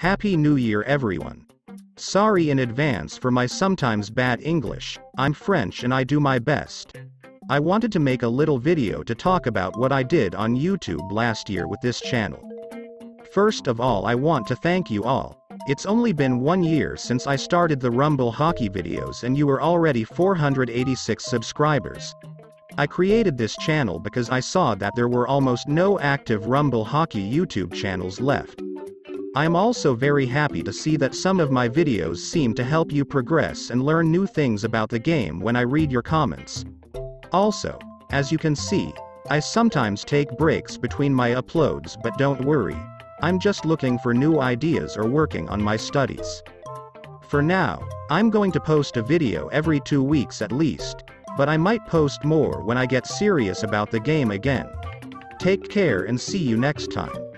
Happy New Year everyone. Sorry in advance for my sometimes bad English, I'm French and I do my best. I wanted to make a little video to talk about what I did on YouTube last year with this channel. First of all I want to thank you all. It's only been one year since I started the Rumble hockey videos and you were already 486 subscribers. I created this channel because I saw that there were almost no active Rumble Hockey YouTube channels left. I am also very happy to see that some of my videos seem to help you progress and learn new things about the game when I read your comments. Also, as you can see, I sometimes take breaks between my uploads but don't worry, I'm just looking for new ideas or working on my studies. For now, I'm going to post a video every two weeks at least, but I might post more when I get serious about the game again. Take care and see you next time.